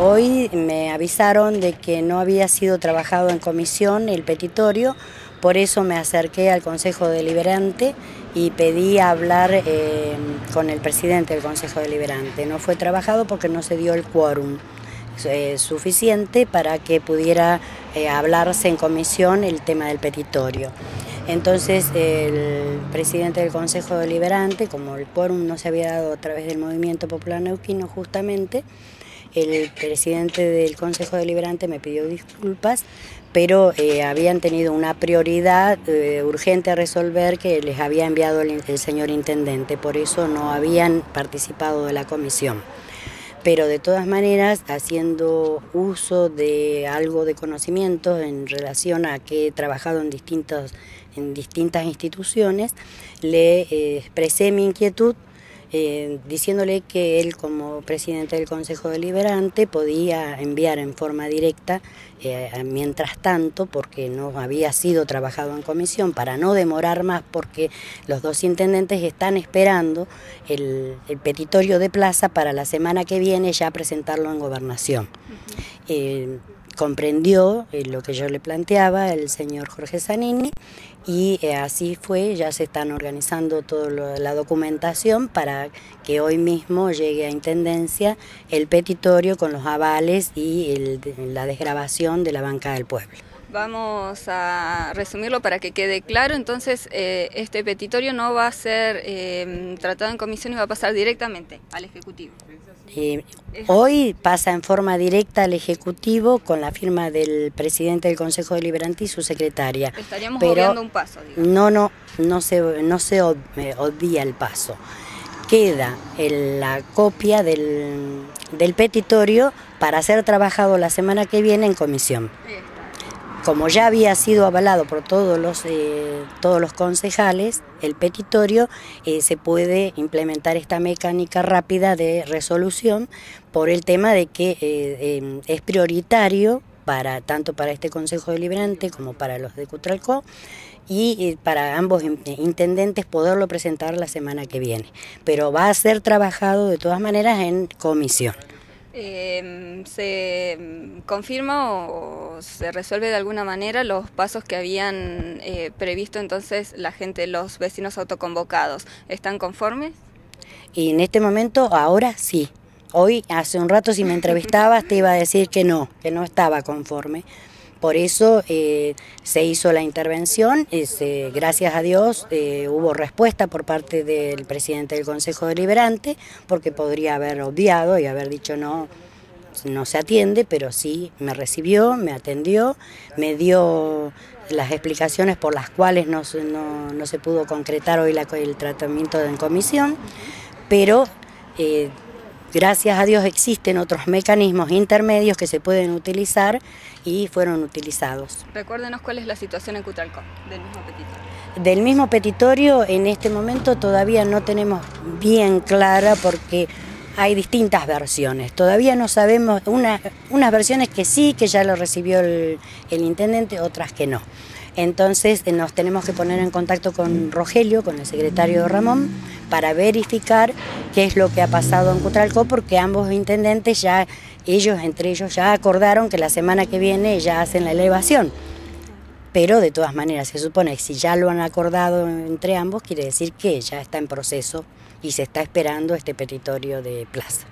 hoy me avisaron de que no había sido trabajado en comisión el petitorio, por eso me acerqué al Consejo Deliberante y pedí hablar eh, con el presidente del Consejo Deliberante. No fue trabajado porque no se dio el quórum eh, suficiente para que pudiera eh, hablarse en comisión el tema del petitorio. Entonces el presidente del Consejo Deliberante, como el quórum no se había dado a través del Movimiento Popular Neuquino justamente, el presidente del Consejo Deliberante me pidió disculpas, pero eh, habían tenido una prioridad eh, urgente a resolver que les había enviado el, señor intendente, por eso no habían participado de la comisión. Pero de todas maneras haciendo uso de algo de conocimiento en relación a que he trabajado en, distintos, en distintas instituciones, le eh, expresé mi inquietud eh, diciéndole que él como presidente del Consejo Deliberante podía enviar en forma directa, eh, mientras tanto, porque no había sido trabajado en comisión, para no demorar más, porque los dos intendentes están esperando el, petitorio de plaza para la semana que viene ya presentarlo en gobernación. Eh, lo que yo le planteaba el señor Jorge Zanini y eh, así fue, ya se están organizando toda la documentación para que hoy mismo llegue a Intendencia el petitorio con los avales y la desgrabación de la banca del pueblo. Vamos a resumirlo para que quede claro, entonces eh, este petitorio no va a ser tratado en comisión y va a pasar directamente al Ejecutivo. Eh, hoy pasa en forma directa al Ejecutivo con la firma del presidente del Consejo Deliberante y su secretaria. Estaríamos obviando un paso. No, no, no se, no se obvia el paso. Queda la copia del, del petitorio para ser trabajado la semana que viene en comisión como ya había sido avalado por todos los, eh, todos los concejales, el petitorio, eh, se puede implementar esta mecánica rápida de resolución por el tema de que eh, es prioritario para tanto para este Consejo Deliberante como para los de Cutralcó y para ambos intendentes poderlo presentar la semana que viene. Pero va a ser trabajado de todas maneras en comisión. ¿Se confirma se resuelve de alguna manera los pasos que habían eh, previsto entonces la gente, los vecinos autoconvocados? ¿Están conformes? Y en este momento, ahora sí. Hoy, hace un rato, si me entrevistabas, te iba a decir que no, que no estaba conforme. Por eso eh, se hizo la intervención, este, gracias a Dios eh, hubo respuesta por parte del presidente del Consejo Deliberante, porque podría haber obviado y haber dicho no, no se atiende, pero sí me recibió, me atendió, me dio las explicaciones por las cuales no, no, se pudo concretar hoy el tratamiento en comisión, pero... Eh, Gracias a Dios existen otros mecanismos intermedios que se pueden utilizar y fueron utilizados. Recuérdenos cuál es la situación en Cutralcó del mismo petitorio. Del mismo petitorio en este momento todavía no tenemos bien clara porque hay distintas versiones. Todavía no sabemos, una, unas versiones que sí, que ya lo recibió el, el intendente, otras que no. Entonces eh, nos tenemos que poner en contacto con Rogelio, con el secretario Ramón, para verificar qué es lo que ha pasado en Cutralcó, porque ambos intendentes ya, ellos entre ellos ya acordaron que la semana que viene ya hacen la elevación. Pero de todas maneras se supone que si ya lo han acordado entre ambos, quiere decir que ya está en proceso y se está esperando este petitorio de plaza.